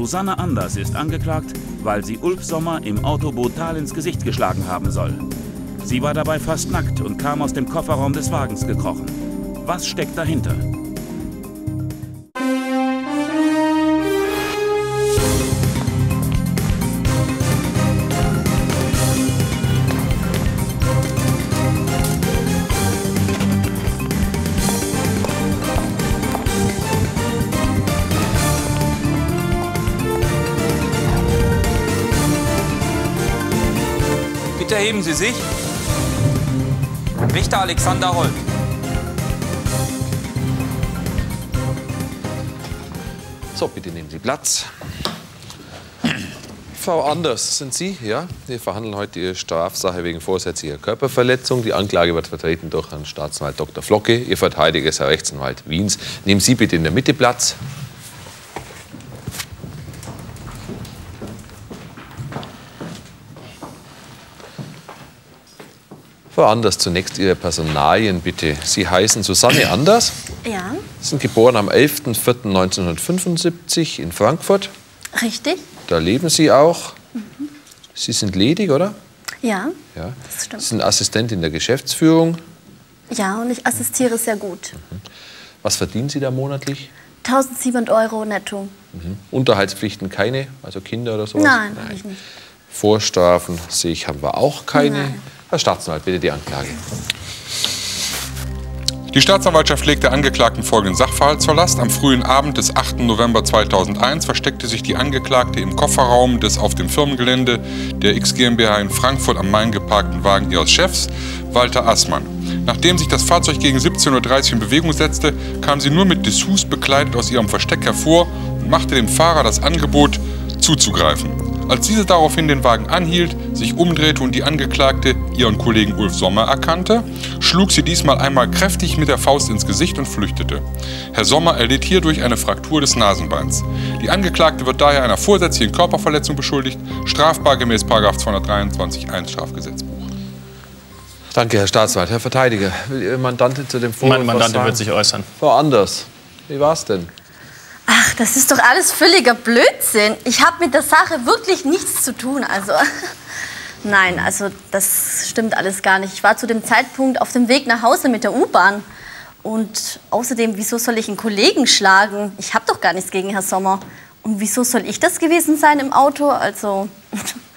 Susanne Anders ist angeklagt, weil sie Ulf Sommer im Auto brutal ins Gesicht geschlagen haben soll. Sie war dabei fast nackt und kam aus dem Kofferraum des Wagens gekrochen. Was steckt dahinter? Bitte erheben Sie sich. Richter Alexander Holt. So, bitte nehmen Sie Platz. Frau Anders, sind Sie? Ja? Wir verhandeln heute Ihre Strafsache wegen vorsätzlicher Körperverletzung. Die Anklage wird vertreten durch Herrn Staatsanwalt Dr. Flocke. Ihr Verteidiger ist Herr Rechtsanwalt Wiens. Nehmen Sie bitte in der Mitte Platz. Anders, zunächst Ihre Personalien bitte. Sie heißen Susanne Anders, Ja, sind geboren am 11.04.1975 in Frankfurt. richtig. Da leben Sie auch. Sie sind ledig, oder? Ja, Ja. das stimmt. Sie sind Assistentin der Geschäftsführung. Ja, und ich assistiere sehr gut. Was verdienen Sie da monatlich? 1700 Euro netto. Unterhaltspflichten keine, also Kinder oder sowas? Nein, habe ich nicht. Vorstrafen sehe ich, haben wir auch keine. Nein. Herr Staatsanwalt, bitte die Anklage. Die Staatsanwaltschaft legt der Angeklagten folgenden Sachverhalt zur Last. Am frühen Abend des 8. November 2001 versteckte sich die Angeklagte im Kofferraum des auf dem Firmengelände der X GmbH in Frankfurt am Main geparkten Wagen ihres Chefs, Walter Assmann. Nachdem sich das Fahrzeug gegen 17.30 Uhr in Bewegung setzte, kam sie nur mit Dessous bekleidet aus ihrem Versteck hervor und machte dem Fahrer das Angebot, zuzugreifen. Als diese daraufhin den Wagen anhielt, sich umdrehte und die Angeklagte ihren Kollegen Ulf Sommer erkannte, schlug sie diesmal einmal kräftig mit der Faust ins Gesicht und flüchtete. Herr Sommer erlitt hierdurch eine Fraktur des Nasenbeins. Die Angeklagte wird daher einer vorsätzlichen Körperverletzung beschuldigt, strafbar gemäß 223.1 Strafgesetzbuch. Danke, Herr Staatsanwalt. Herr Verteidiger, will Ihre Mandantin zu dem Vorwurf Meine was Mandantin sagen? wird sich äußern. Frau Anders, wie war's denn? Ach, das ist doch alles völliger Blödsinn. Ich habe mit der Sache wirklich nichts zu tun. Also, nein, also das stimmt alles gar nicht. Ich war zu dem Zeitpunkt auf dem Weg nach Hause mit der U-Bahn. Und außerdem, wieso soll ich einen Kollegen schlagen? Ich habe doch gar nichts gegen Herr Sommer. Und wieso soll ich das gewesen sein im Auto? Also,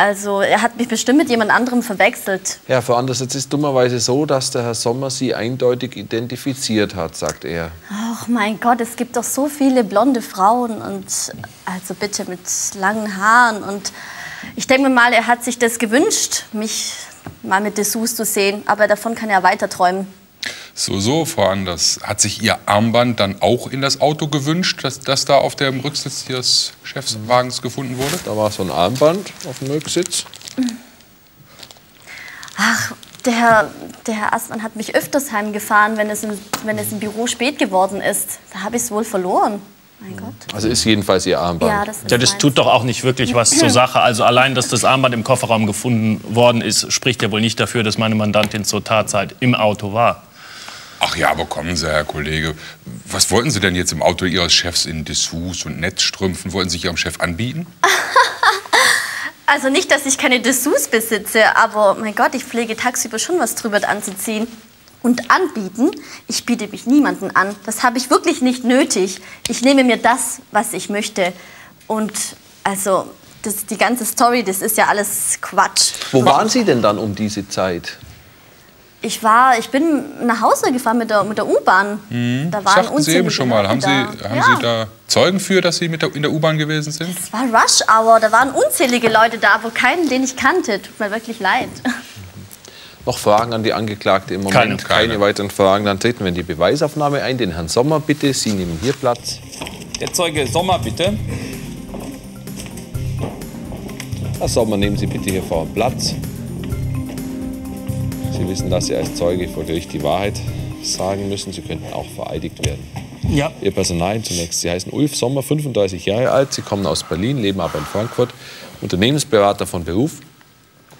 also er hat mich bestimmt mit jemand anderem verwechselt. Ja, Frau Anders, jetzt ist dummerweise so, dass der Herr Sommer Sie eindeutig identifiziert hat, sagt er. Ach mein Gott, es gibt doch so viele blonde Frauen und also bitte mit langen Haaren und ich denke mir mal, er hat sich das gewünscht, mich mal mit Dessous zu sehen, aber davon kann er weiter träumen. So, so, Frau Anders. Hat sich Ihr Armband dann auch in das Auto gewünscht, dass das da auf dem Rücksitz Ihres Chefswagens gefunden wurde? Da war so ein Armband auf dem Rücksitz. Ach, der Herr, der Herr Astmann hat mich öfters heimgefahren, wenn es, im, wenn es im Büro spät geworden ist. Da habe ich es wohl verloren. Mein Gott. Also ist jedenfalls Ihr Armband. Ja, das ist Ja, das tut doch auch nicht wirklich was zur Sache. Also allein, dass das Armband im Kofferraum gefunden worden ist, spricht ja wohl nicht dafür, dass meine Mandantin zur Tatzeit im Auto war. Ach ja, aber kommen Sie, Herr Kollege. Was wollten Sie denn jetzt im Auto Ihres Chefs in Dessous und Netzstrümpfen? Wollten Sie sich Ihrem Chef anbieten? Also nicht, dass ich keine Dessous besitze, aber mein Gott, ich pflege tagsüber schon was drüber anzuziehen. Und anbieten, ich biete mich niemanden an. Das habe ich wirklich nicht nötig. Ich nehme mir das, was ich möchte. Und also, das, die ganze Story, das ist ja alles Quatsch. Wo waren Sie denn dann um diese Zeit? Ich war, ich bin nach Hause gefahren mit der, mit der U-Bahn. Da waren Sagten Sie eben schon mal. Haben, Sie, da. haben ja. Sie da Zeugen für, dass Sie mit der, in der U-Bahn gewesen sind? Es war Rush Hour, da waren unzählige Leute da, aber keinen, den ich kannte. Tut mir wirklich leid. Noch Fragen an die Angeklagte im Moment? Keine. Keine weiteren Fragen. Dann treten wir in die Beweisaufnahme ein. Den Herrn Sommer bitte. Sie nehmen hier Platz. Der Zeuge Sommer, bitte. Herr Sommer, nehmen Sie bitte hier vorne Platz. Sie wissen, dass Sie als Zeuge vor Gericht die Wahrheit sagen müssen. Sie könnten auch vereidigt werden. Ja. Ihr Personal zunächst. Sie heißen Ulf Sommer, 35 Jahre alt. Sie kommen aus Berlin, leben aber in Frankfurt. Unternehmensberater von Beruf.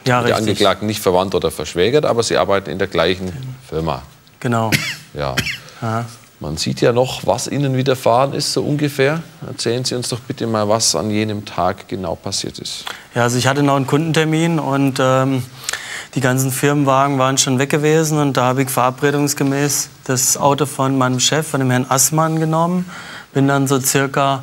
Ja, richtig. Angeklagten nicht verwandt oder verschwägert, aber Sie arbeiten in der gleichen Firma. Genau. Ja. Ja. Man sieht ja noch, was Ihnen widerfahren ist, so ungefähr. Erzählen Sie uns doch bitte mal, was an jenem Tag genau passiert ist. Ja, also ich hatte noch einen Kundentermin und ähm, die ganzen Firmenwagen waren schon weg gewesen und da habe ich verabredungsgemäß das Auto von meinem Chef, von dem Herrn Assmann genommen, bin dann so circa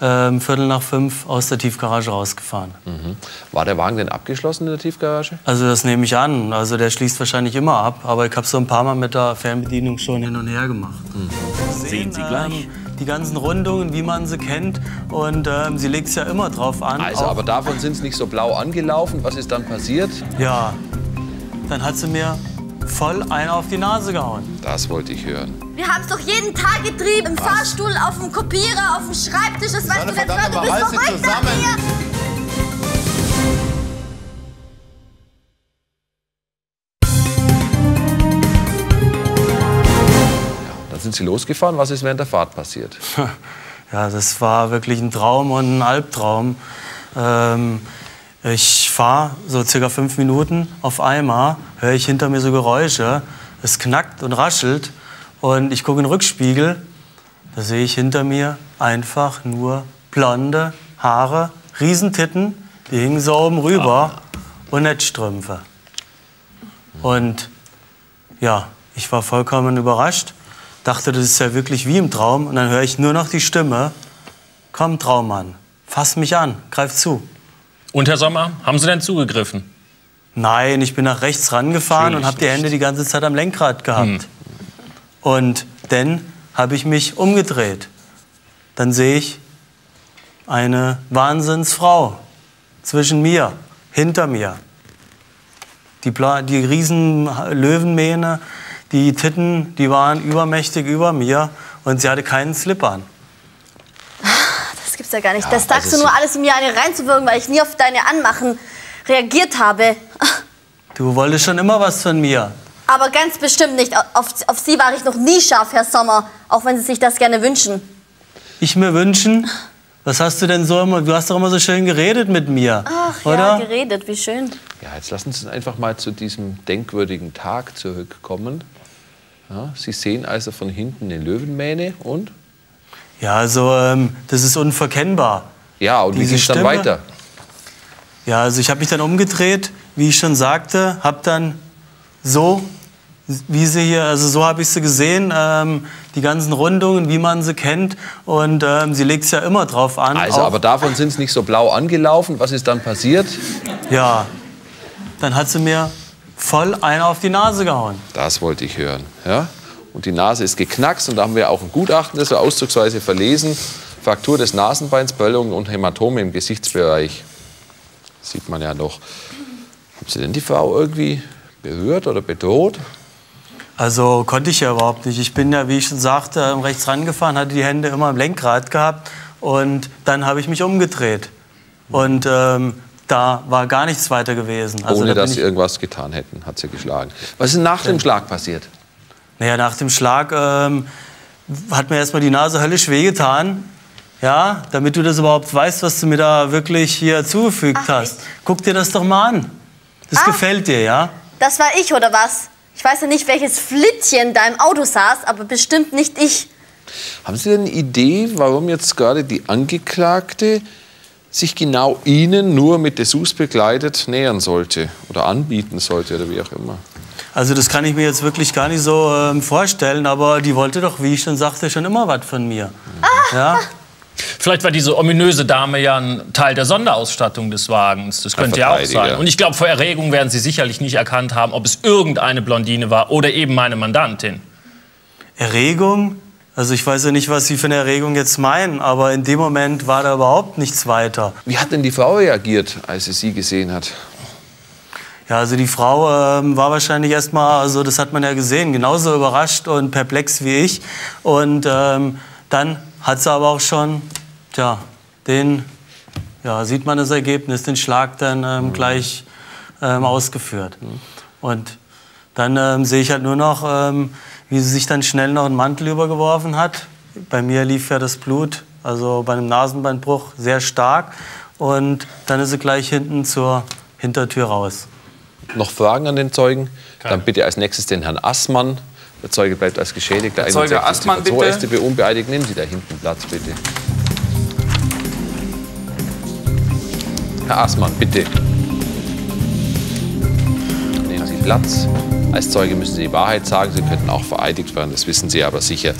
ähm, Viertel nach fünf aus der Tiefgarage rausgefahren. Mhm. War der Wagen denn abgeschlossen in der Tiefgarage? Also das nehme ich an. Also der schließt wahrscheinlich immer ab, aber ich habe so ein paar Mal mit der Fernbedienung schon hin und her gemacht. Mhm. Sehen Sie gleich. Die ganzen Rundungen, wie man sie kennt. Und ähm, sie legt es ja immer drauf an. Also, aber davon sind Sie nicht so blau angelaufen. Was ist dann passiert? Ja, dann hat sie mir voll einen auf die Nase gehauen. Das wollte ich hören. Wir haben es doch jeden Tag getrieben. Im Fahrstuhl, auf dem Kopierer, auf dem Schreibtisch. Das weißt du ganz genau. Du bist halt sie verrückt an zusammen. Sind Sie losgefahren. Was ist während der Fahrt passiert? Ja, das war wirklich ein Traum und ein Albtraum. Ähm, ich fahre so circa fünf Minuten. Auf einmal höre ich hinter mir so Geräusche. Es knackt und raschelt. Und ich gucke in den Rückspiegel. Da sehe ich hinter mir einfach nur blonde Haare, Riesentitten. Die hingen so oben rüber. Und Netzstrümpfe. Und ja, ich war vollkommen überrascht. Dachte, das ist ja wirklich wie im Traum. Und dann höre ich nur noch die Stimme. Komm, Traummann, fass mich an, greif zu. Und Herr Sommer, haben Sie denn zugegriffen? Nein, ich bin nach rechts rangefahren und habe die Hände die ganze Zeit am Lenkrad gehabt. Hm. Und dann habe ich mich umgedreht. Dann sehe ich eine Wahnsinnsfrau zwischen mir, hinter mir. Die, Bla die riesen Löwenmähne, die Titten, die waren übermächtig über mir und sie hatte keinen Slip an. Das gibt's ja gar nicht. das sagst also du nur alles, um mir eine reinzuwirken, weil ich nie auf deine Anmachen reagiert habe. Du wolltest schon immer was von mir. Aber ganz bestimmt nicht. Auf, auf Sie war ich noch nie scharf, Herr Sommer. Auch wenn Sie sich das gerne wünschen. Ich mir wünschen, was hast du denn so immer, du hast doch immer so schön geredet mit mir, Ach oder? ja, geredet, wie schön. Ja, jetzt lassen Sie uns einfach mal zu diesem denkwürdigen Tag zurückkommen. Ja, Sie sehen also von hinten eine Löwenmähne und? Ja, also ähm, das ist unverkennbar. Ja, und wie Diese ging es dann weiter? Ja, also ich habe mich dann umgedreht, wie ich schon sagte, habe dann so, wie sie hier, also so habe ich sie gesehen, ähm, die ganzen Rundungen, wie man sie kennt. Und ähm, sie legt es ja immer drauf an. Also, aber davon sind Sie nicht so blau angelaufen. Was ist dann passiert? Ja, dann hat sie mir voll einen auf die Nase gehauen. Das wollte ich hören. Ja? Und die Nase ist geknackst und da haben wir auch ein Gutachten, das wir ausdrucksweise verlesen. Fraktur des Nasenbeins, Böllung und Hämatome im Gesichtsbereich. Sieht man ja noch. Haben Sie denn die Frau irgendwie berührt oder bedroht? Also konnte ich ja überhaupt nicht. Ich bin ja, wie ich schon sagte, ähm, rechts rangefahren, hatte die Hände immer im Lenkrad gehabt und dann habe ich mich umgedreht. Und ähm, da war gar nichts weiter gewesen. Also Ohne da dass Sie irgendwas getan hätten, hat sie geschlagen. Was ist denn nach dem Schlag passiert? naja, nach dem Schlag ähm, hat mir erstmal die Nase höllisch wehgetan. Ja, damit du das überhaupt weißt, was du mir da wirklich hier zugefügt Ach, hast. Guck dir das doch mal an. Das Ah. gefällt dir, ja? Das war ich, oder was? Ich weiß ja nicht, welches Flittchen da im Auto saß, aber bestimmt nicht ich. Haben Sie denn eine Idee, warum jetzt gerade die Angeklagte sich genau Ihnen nur mit Dessous begleitet nähern sollte oder anbieten sollte oder wie auch immer? Also das kann ich mir jetzt wirklich gar nicht so ähm, vorstellen, aber die wollte doch, wie ich schon sagte, schon immer was von mir. Ja? Vielleicht war diese ominöse Dame ja ein Teil der Sonderausstattung des Wagens. Das könnte ja auch sein. Und ich glaube, vor Erregung werden Sie sicherlich nicht erkannt haben, ob es irgendeine Blondine war oder eben meine Mandantin. Erregung? Also ich weiß ja nicht, was Sie für eine Erregung jetzt meinen, aber in dem Moment war da überhaupt nichts weiter. Wie hat denn die Frau reagiert, als sie Sie gesehen hat? Ja, also die Frau ähm, war wahrscheinlich erstmal, also das hat man ja gesehen, genauso überrascht und perplex wie ich. Und ähm, dann hat sie aber auch schon, tja, den, ja, sieht man das Ergebnis, den Schlag dann ähm, gleich ähm, ausgeführt. Und dann ähm, sehe ich halt nur noch, ähm, wie sie sich dann schnell noch einen Mantel übergeworfen hat. Bei mir lief ja das Blut, also bei einem Nasenbeinbruch, sehr stark. Und dann ist sie gleich hinten zur Hintertür raus. Noch Fragen an den Zeugen? Dann bitte als nächstes den Herrn Assmann Der Zeuge bleibt als Geschädigter. Der Zeuge 61 Astmann, Ziffer 2 bitte. StB unbeeidigt. Nehmen Sie da hinten Platz, bitte. Herr Aßmann, bitte. Platz. Als Zeuge müssen Sie die Wahrheit sagen. Sie könnten auch vereidigt werden, das wissen Sie aber sicher.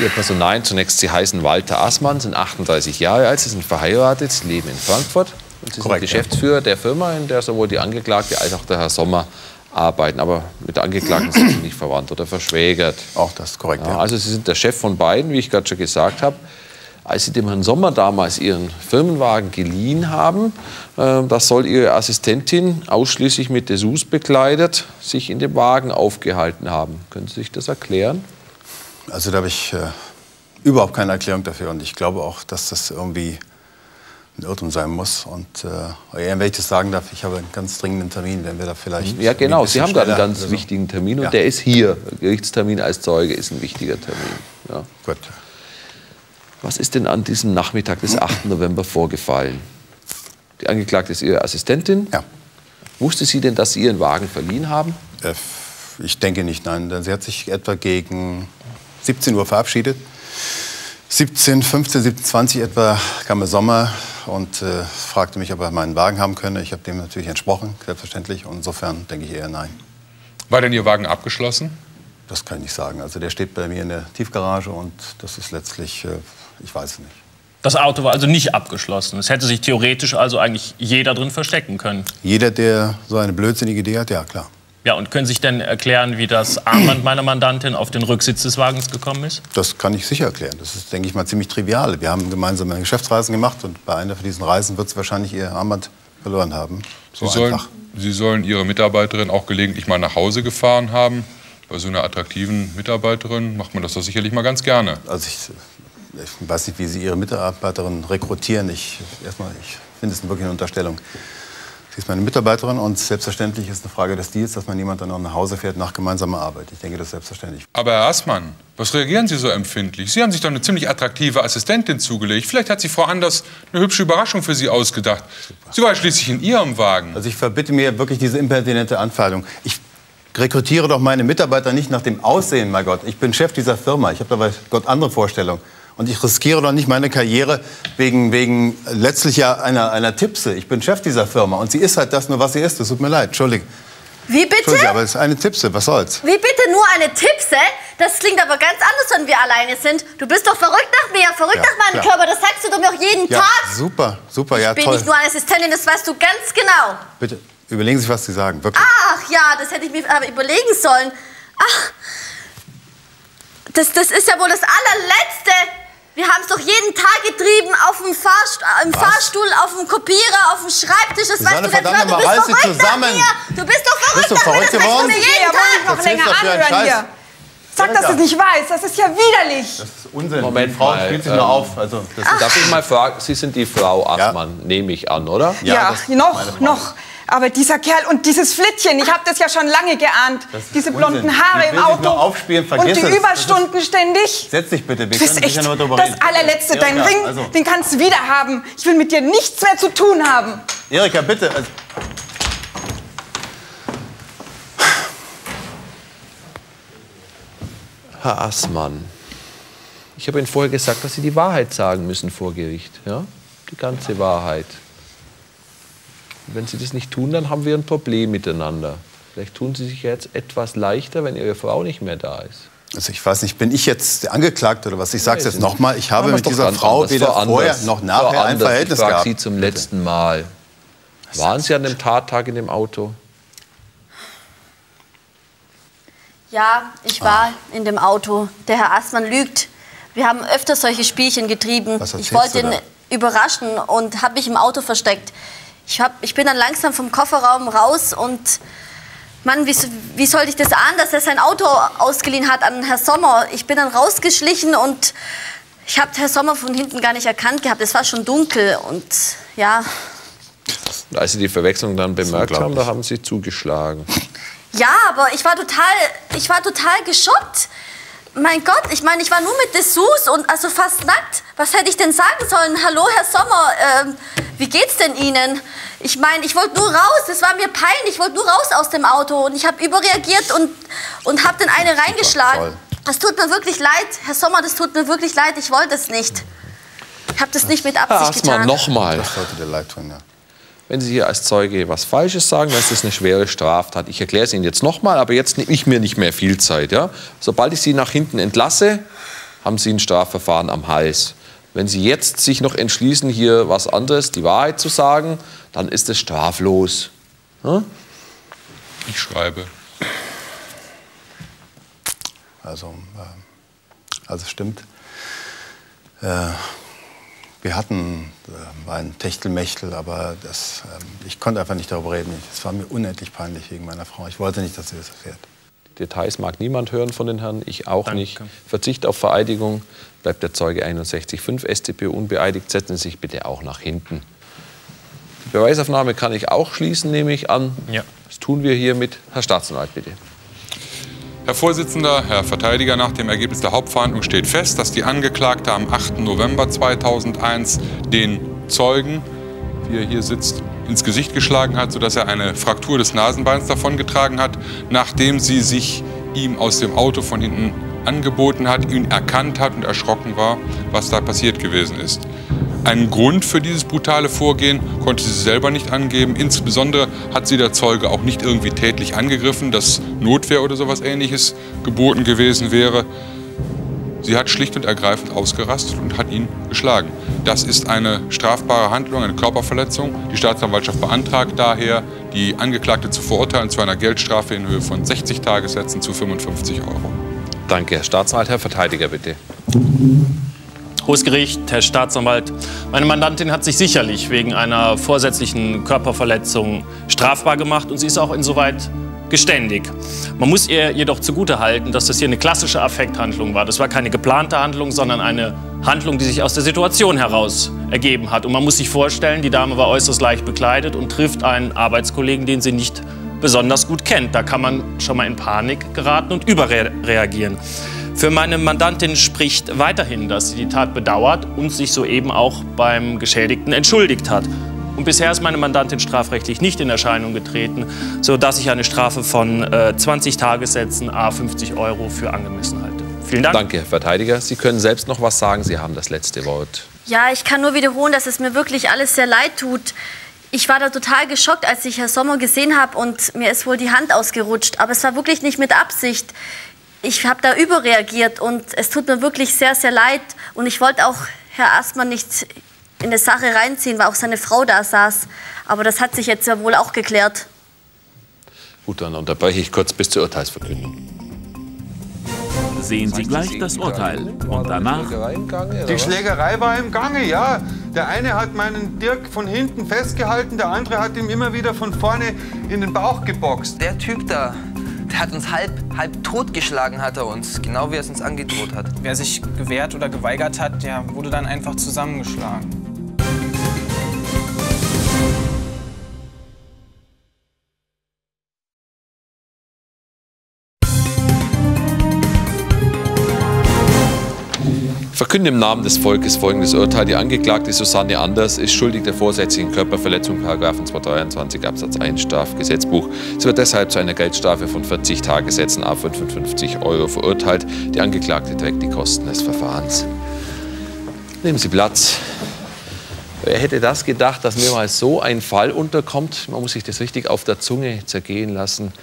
Ihr Personal, zunächst Sie heißen Walter Aßmann, sind 38 Jahre alt, Sie sind verheiratet, Sie leben in Frankfurt. Und Sie Korrekt, sind Geschäftsführer der Firma, in der sowohl die Angeklagte als auch der Herr Sommer arbeiten. Aber mit der Angeklagten sind Sie nicht verwandt oder verschwägert. Auch das ist korrekt, Ja, ja. also Sie sind der Chef von beiden, wie ich gerade schon gesagt habe. Als Sie dem Herrn Sommer damals Ihren Firmenwagen geliehen haben, äh, da soll Ihre Assistentin ausschließlich mit Dessous bekleidet sich in dem Wagen aufgehalten haben. Können Sie sich das erklären? Also da habe ich äh, überhaupt keine Erklärung dafür. Und ich glaube auch, dass das irgendwie ein Irrtum sein muss. Und äh, wenn ich das sagen darf, ich habe einen ganz dringenden Termin, wenn wir da vielleicht... Ja, genau. Sie haben da einen ganz wichtigen Termin und Ja. der ist hier. Gerichtstermin als Zeuge ist ein wichtiger Termin. Ja. Gut. Was ist denn an diesem Nachmittag des 8. November vorgefallen? Die Angeklagte ist Ihre Assistentin. Ja. Wusste sie denn, dass Sie Ihren Wagen verliehen haben? Äh, Ich denke nicht, nein. Denn Sie hat sich etwa gegen 17 Uhr verabschiedet. 17, 15, 17, 20 etwa kam der Sommer und äh, fragte mich, ob er meinen Wagen haben könne. Ich habe dem natürlich entsprochen, selbstverständlich. Und insofern denke ich eher nein. War denn Ihr Wagen abgeschlossen? Das kann ich nicht sagen. Also der steht bei mir in der Tiefgarage und das ist letztlich, äh, ich weiß es nicht. Das Auto war also nicht abgeschlossen. Es hätte sich theoretisch also eigentlich jeder drin verstecken können. Jeder, der so eine blödsinnige Idee hat, ja klar. Ja, und können Sie sich denn erklären, wie das Armband meiner Mandantin auf den Rücksitz des Wagens gekommen ist? Das kann ich sicher erklären. Das ist, denke ich mal, ziemlich trivial. Wir haben gemeinsame Geschäftsreisen gemacht und bei einer von diesen Reisen wird sie wahrscheinlich ihr Armband verloren haben. So Sie sollen, einfach. Sie sollen Ihre Mitarbeiterin auch gelegentlich mal nach Hause gefahren haben. Bei so einer attraktiven Mitarbeiterin macht man das doch sicherlich mal ganz gerne. Also ich, ich weiß nicht, wie Sie Ihre Mitarbeiterin rekrutieren. Ich, erstmal, ich finde es wirklich eine Unterstellung. Sie ist meine Mitarbeiterin und selbstverständlich ist eine Frage des Deals, dass man jemand dann auch nach Hause fährt nach gemeinsamer Arbeit. Ich denke, das ist selbstverständlich. Aber Herr Aßmann, was reagieren Sie so empfindlich? Sie haben sich doch eine ziemlich attraktive Assistentin zugelegt. Vielleicht hat sich Frau Anders eine hübsche Überraschung für Sie ausgedacht. Sie war schließlich in Ihrem Wagen. Also ich verbitte mir wirklich diese impertinente Anfeindung. Ich rekrutiere doch meine Mitarbeiter nicht nach dem Aussehen, mein Gott. Ich bin Chef dieser Firma. Ich habe dabei Gott andere Vorstellungen. Und ich riskiere doch nicht meine Karriere wegen, wegen letztlich ja einer, einer Tipse. Ich bin Chef dieser Firma und sie ist halt das nur, was sie ist. Das tut mir leid. Entschuldige. Wie bitte? Aber es ist eine Tipse. Was soll's? Wie bitte nur eine Tippse? Das klingt aber ganz anders, wenn wir alleine sind. Du bist doch verrückt nach mir, verrückt Ja, nach meinem klar. Körper. Das sagst du doch mir auch jeden Ja, Tag. super, super, ja, ich bin toll. nicht nur eine Assistentin, das weißt du ganz genau. Bitte, überlegen Sie sich, was Sie sagen. Wirklich. Ach ja, das hätte ich mir aber überlegen sollen. Ach, das, das ist ja wohl das allerletzte. Wir haben es doch jeden Tag getrieben, auf dem Fahrst im Fahrstuhl, auf dem Kopierer, auf dem Schreibtisch. Das weißt du ganz genau. Du bist dich verrückt nach zusammen. mir. Du bist doch verrückt Bist du nach mir. verrückt Das geworden? mir jeden Ja, Tag. Noch länger doch anhören hier. Sag, dass du es nicht weißt. Das ist ja widerlich. Das ist Unsinn. Moment Die Frau mal, spielt sich ähm, nur auf. Also, das ist, Darf ich mal fragen, Sie sind die Frau Aßmann, nehme ich an, oder? Ja, Ja, noch, Frau. noch. Aber dieser Kerl und dieses Flittchen, ich habe das ja schon lange geahnt. Diese Unsinn. blonden Haare Ich im Auto. aufspielen, und die es. Überstunden ständig. Setz dich bitte, wir Das können echt sicher nur darüber das reden. allerletzte. Dein Erika, Ring, also, den kannst du wieder haben. Ich will mit dir nichts mehr zu tun haben. Erika, bitte. Also, Herr Aßmann, ich habe Ihnen vorher gesagt, dass Sie die Wahrheit sagen müssen vor Gericht. Ja? Die ganze Wahrheit. Wenn Sie das nicht tun, dann haben wir ein Problem miteinander. Vielleicht tun Sie sich jetzt etwas leichter, wenn Ihre Frau nicht mehr da ist. also ich weiß nicht, bin ich jetzt der Angeklagte oder was? Ich sage es jetzt nochmal. Ich habe mit dieser Frau anders. weder vorher noch nachher ein Verhältnis ich gehabt. Sie zum letzten Mal. Waren Sie an dem Tattag in dem Auto? Ja, ich war in dem Auto. Der Herr Aßmann lügt. Wir haben öfter solche Spielchen getrieben. Was ich wollte du ihn überraschen und habe mich im Auto versteckt. Ich, hab, ich bin dann langsam vom Kofferraum raus und Mann, wie, wie sollte ich das ahnen, dass er sein Auto ausgeliehen hat an Herrn Sommer? Ich bin dann rausgeschlichen und ich habe Herrn Sommer von hinten gar nicht erkannt gehabt. Es war schon dunkel und ja, Und als Sie die Verwechslung dann bemerkt haben, da haben Sie zugeschlagen. Ja, aber ich war total, ich war total geschockt. Mein Gott, ich meine, ich war nur mit Dessous und also fast nackt. Was hätte ich denn sagen sollen? Hallo, Herr Sommer, ähm, Wie geht's denn Ihnen? Ich meine, ich wollte nur raus. Es war mir peinlich. Ich wollte nur raus aus dem Auto. Und ich habe überreagiert und, und habe den eine reingeschlagen. Das tut mir wirklich leid. Herr Sommer, das tut mir wirklich leid. Ich wollte es nicht. Ich habe das nicht mit Herr Absicht Assmann, getan. nochmal. Das sollte dir leid tun, ja. Wenn Sie hier als Zeuge was Falsches sagen, dann ist das eine schwere Straftat. Ich erkläre es Ihnen jetzt nochmal, aber jetzt nehme ich mir nicht mehr viel Zeit. Ja? Sobald ich Sie nach hinten entlasse, haben Sie ein Strafverfahren am Hals. Wenn Sie jetzt sich noch entschließen, hier was anderes, die Wahrheit zu sagen, dann ist es straflos. Ja? Ich schreibe. Also, äh, also stimmt. Äh, wir hatten äh, ein Techtelmechtel, aber das, ähm, ich konnte einfach nicht darüber reden. Es war mir unendlich peinlich wegen meiner Frau. Ich wollte nicht, dass sie das erfährt. Details mag niemand hören von den Herren, ich auch nicht. Verzicht auf Vereidigung, bleibt der Zeuge 61.5 StPO unbeeidigt, setzen Sie sich bitte auch nach hinten. Die Beweisaufnahme kann ich auch schließen, nehme ich an. Ja. Das tun wir hiermit. Herr Staatsanwalt, bitte. Herr Vorsitzender, Herr Verteidiger, nach dem Ergebnis der Hauptverhandlung steht fest, dass die Angeklagte am 8. November 2001 den Zeugen, wie er hier sitzt, ins Gesicht geschlagen hat, sodass er eine Fraktur des Nasenbeins davongetragen hat, nachdem sie sich ihm aus dem Auto von hinten angeboten hat, ihn erkannt hat und erschrocken war, was da passiert gewesen ist. Einen Grund für dieses brutale Vorgehen konnte sie selber nicht angeben. Insbesondere hat sie der Zeuge auch nicht irgendwie tätlich angegriffen, dass Notwehr oder sowas ähnliches geboten gewesen wäre. Sie hat schlicht und ergreifend ausgerastet und hat ihn geschlagen. Das ist eine strafbare Handlung, eine Körperverletzung. Die Staatsanwaltschaft beantragt daher, die Angeklagte zu verurteilen zu einer Geldstrafe in Höhe von 60 Tagessätzen zu 55 Euro. Danke, Herr Staatsanwalt. Herr Verteidiger, bitte. Hohes Gericht, Herr Staatsanwalt, meine Mandantin hat sich sicherlich wegen einer vorsätzlichen Körperverletzung strafbar gemacht und sie ist auch insoweit geständig. Man muss ihr jedoch zugutehalten, dass das hier eine klassische Affekthandlung war. Das war keine geplante Handlung, sondern eine Handlung, die sich aus der Situation heraus ergeben hat. Und man muss sich vorstellen, die Dame war äußerst leicht bekleidet und trifft einen Arbeitskollegen, den sie nicht besonders gut kennt. Da kann man schon mal in Panik geraten und überreagieren. Für meine Mandantin spricht weiterhin, dass sie die Tat bedauert und sich soeben auch beim Geschädigten entschuldigt hat. Und bisher ist meine Mandantin strafrechtlich nicht in Erscheinung getreten, sodass ich eine Strafe von äh, 20 Tagessätzen a 50 Euro für angemessen halte. Vielen Dank. Danke, Herr Verteidiger. Sie können selbst noch was sagen. Sie haben das letzte Wort. Ja, ich kann nur wiederholen, dass es mir wirklich alles sehr leid tut. Ich war da total geschockt, als ich Herr Sommer gesehen habe und mir ist wohl die Hand ausgerutscht. Aber es war wirklich nicht mit Absicht. Ich habe da überreagiert und es tut mir wirklich sehr, sehr leid. Und ich wollte auch Herr Astmann nicht in eine Sache reinziehen, weil auch seine Frau da saß. Aber das hat sich jetzt ja wohl auch geklärt. Gut, dann unterbreche ich kurz bis zur Urteilsverkündung. Sehen Sie gleich das Urteil. Und danach Die Schlägerei war im Gange, ja. Der eine hat meinen Dirk von hinten festgehalten, der andere hat ihm immer wieder von vorne in den Bauch geboxt. Der Typ da, der hat uns halb, halb totgeschlagen, hat er uns. Genau wie er es uns angedroht hat. Wer sich gewehrt oder geweigert hat, der wurde dann einfach zusammengeschlagen. Verkünde im Namen des Volkes folgendes Urteil. Die Angeklagte Susanne Anders ist schuldig der vorsätzlichen Körperverletzung, Paragraphen 223 Absatz 1 Strafgesetzbuch. Sie wird deshalb zu einer Geldstrafe von 40 Tagessätzen a 55 Euro verurteilt. Die Angeklagte trägt die Kosten des Verfahrens. Nehmen Sie Platz. Wer hätte das gedacht, dass mir mal so ein Fall unterkommt? Man muss sich das richtig auf der Zunge zergehen lassen.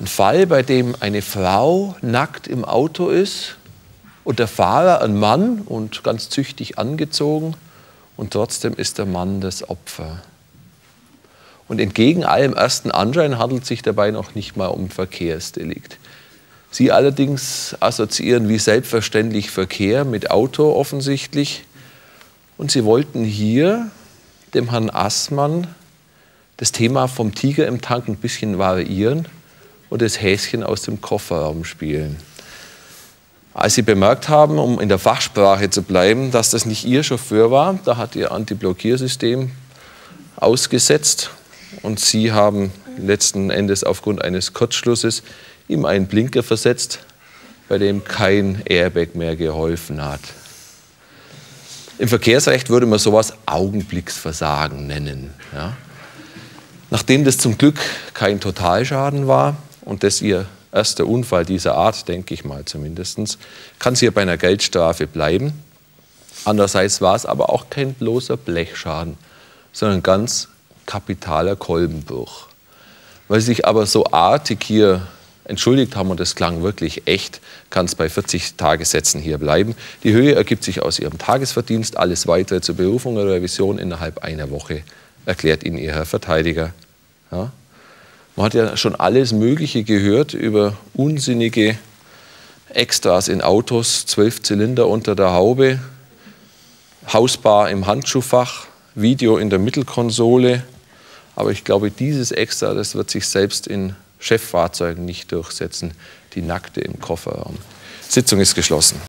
Ein Fall, bei dem eine Frau nackt im Auto ist und der Fahrer ein Mann und ganz züchtig angezogen und trotzdem ist der Mann das Opfer. Und entgegen allem ersten Anschein handelt sich dabei noch nicht mal um Verkehrsdelikt. Sie allerdings assoziieren wie selbstverständlich Verkehr mit Auto offensichtlich. Und sie wollten hier dem Herrn Assmann das Thema vom Tiger im Tank ein bisschen variieren und das Häschen aus dem Kofferraum spielen. Als sie bemerkt haben, um in der Fachsprache zu bleiben, dass das nicht ihr Chauffeur war, da hat ihr Antiblockiersystem ausgesetzt und sie haben letzten Endes aufgrund eines Kurzschlusses ihm einen Blinker versetzt, bei dem kein Airbag mehr geholfen hat. Im Verkehrsrecht würde man sowas Augenblicksversagen nennen. Ja. Nachdem das zum Glück kein Totalschaden war und das ihr erster Unfall dieser Art, denke ich mal zumindest, kann sie ja bei einer Geldstrafe bleiben. Andererseits war es aber auch kein bloßer Blechschaden, sondern ganz kapitaler Kolbenbruch. Weil sie sich aber so artig hier entschuldigt haben und das klang wirklich echt, kann es bei 40 Tagessätzen hier bleiben. Die Höhe ergibt sich aus ihrem Tagesverdienst. Alles weitere zur Berufung oder Revision innerhalb einer Woche erklärt Ihnen Ihr Herr Verteidiger. Ja? Man hat ja schon alles Mögliche gehört über unsinnige Extras in Autos, zwölf Zylinder unter der Haube, Hausbar im Handschuhfach, Video in der Mittelkonsole. Aber ich glaube, dieses Extra, das wird sich selbst in Cheffahrzeugen nicht durchsetzen. Die Nackte im Kofferraum. Sitzung ist geschlossen.